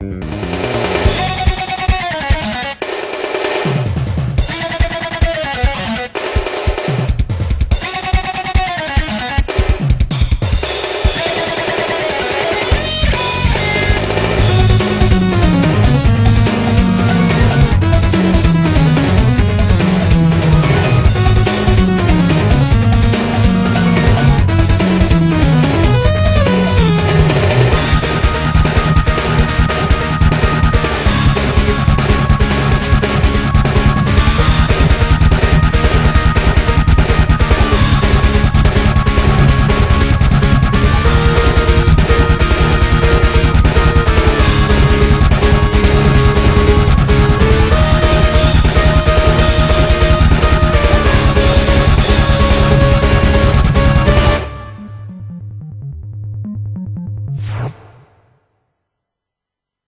Mm-hmm.